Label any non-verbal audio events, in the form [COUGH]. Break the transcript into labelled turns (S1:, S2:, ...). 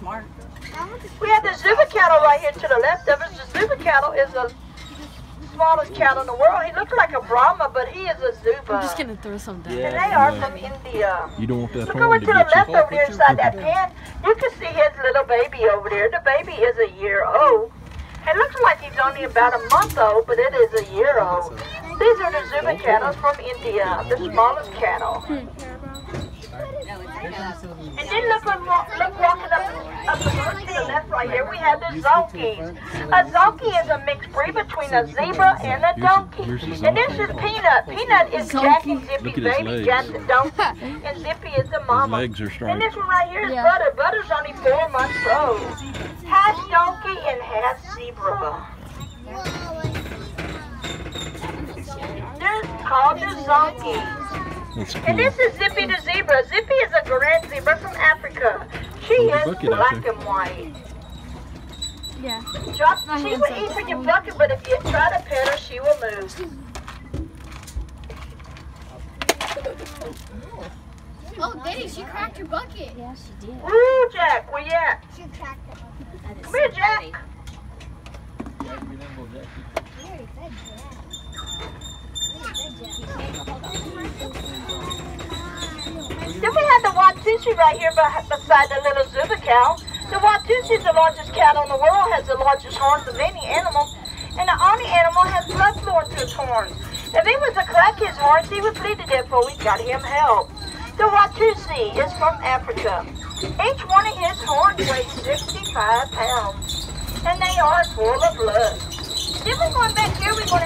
S1: smart.
S2: We have the Zuba cattle right here to the left of us. The Zuba cattle is the smallest cattle in the world. He looks like a Brahma, but he is a Zuba.
S3: I'm just gonna throw some down.
S2: and
S4: Yeah.
S2: they are
S4: yeah.
S2: from India.
S4: You don't want that
S2: Look over
S4: to
S2: to the left over there inside that pen. You can see his little baby over there. The baby is a year old. It looks like he's only about a month old, but it is a year old. These are the Zuba cattle from India, the smallest cattle. Hmm. And then look, look, look walking up, up the road to the left right here, we have the Zonkies. A Zonkie is a mixed breed between a zebra and a donkey. And this is Peanut. Peanut is Jack and
S4: Look
S2: Zippy's baby. Jack the donkey. [LAUGHS] And Zippy is the
S4: His
S2: mama.
S4: legs are
S2: strong.
S4: And
S2: this one right here is
S3: Yeah.
S2: Butter. Butter's only four months old. Half donkey and half zebra. They're called the Zonkies.
S4: That's
S2: And this is Zippy the zebra. Zippy is a Grant zebra from Africa. She is black and white.
S3: Yeah.
S2: Drop,
S3: My
S2: she
S3: hands
S2: will eat from your bucket, but if you try to pet her, she will move.
S5: Oh, Diddy, she cracked your bucket.
S3: Yeah, she did.
S2: Woo, Jack, where you at?
S5: She cracked it.
S2: Come here, Jack. Then Watusi right here beside the little Zuba cow. The Watusi is the largest cattle in the world, has the largest horns of any animal, and the only animal has blood flowing through its horns. If he was to crack his horns, he would bleed to death, but we got him help. The Watusi is from Africa. Each one of his horns weighs 65 pounds, and they are full of blood. Then we're going back here, we're going